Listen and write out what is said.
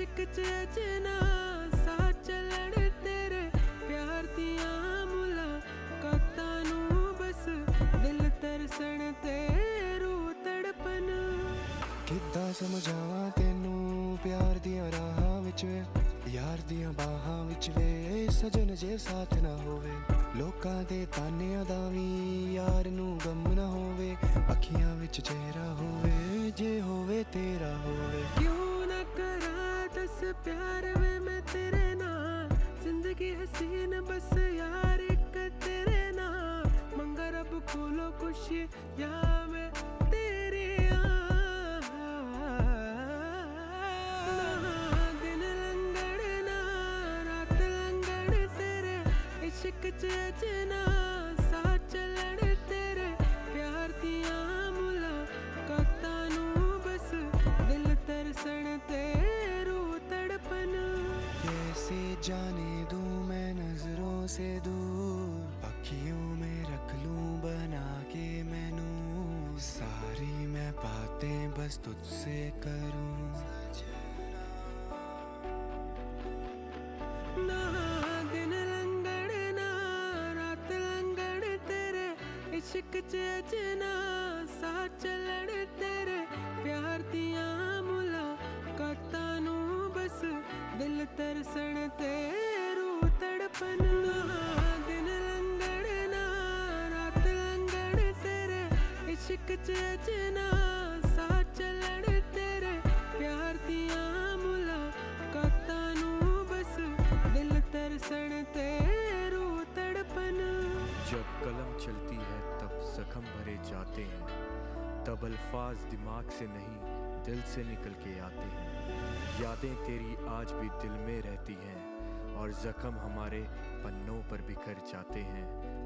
ਇਸ਼ਕ ਚ ਅਜਨਾ ਸਾ ਚੱਲਣ ਤੇਰੇ ਪਿਆਰ ਦੀਆਂ ਮੁਲਾ ਕਾਤਾਂ ਨੂੰ ਬਸ ਦਿਲ ਤਰਸਣ ਤੇ ਰੂ ਤੜਪਨ ਕਿੱਦਾਂ ਸਮਝਾਵਾਂ ਤੈਨੂੰ ਪਿਆਰ ਦੀਆਂ ਰਾਹਾਂ ਵਿੱਚ? ਵੇ ਯਾਰ ਦੀਆਂ ਬਾਹਾਂ ਵਿੱਚ ਵੇ ਸਜਣ ਜੇ ਸਾਥ ਨਾ ਹੋਵੇ। ਲੋਕਾਂ ਦੇ ਤਾਨਿਆਂ ਦਾ ਵੀ ਯਾਰ ਨੂੰ ਗਮ ਨਾ ਹੋਵੇ। ਅੱਖੀਆਂ ਵਿੱਚ ਚਿਹਰਾ ਹੋਵੇ ਜੇ ਹੋਵੇ ਤੇਰਾ ਹੋਵੇ। ਕਿਉਂ ਨਾ ਕਰਾਂ इस प्यार में मैं तेरे ना ज़िंदगी हसीन बस यार एक तेरे नाल मंगर अब खोलो खुशी, या मैं तेरे लंगड़ ना, रात लंगड़ तेरे, इश्क चेचना तेरे, प्यार दिया जाने दू मैं नज़रों से दूर। अखियों में रख लूँ बना के मैनू। सारी मैं बातें बस तुझसे करूँ। इश्क च सा चले तरसण तेरू तड़पन दिन लंगड़ रात लंगड़ तेरे, इश्क च जब कलम चलती है, तब जख्म भरे जाते हैं, तब अल्फाज दिमाग से नहीं दिल से निकल के आते हैं। यादें तेरी आज भी दिल में रहती हैं और जख्म हमारे पन्नों पर बिखर जाते हैं।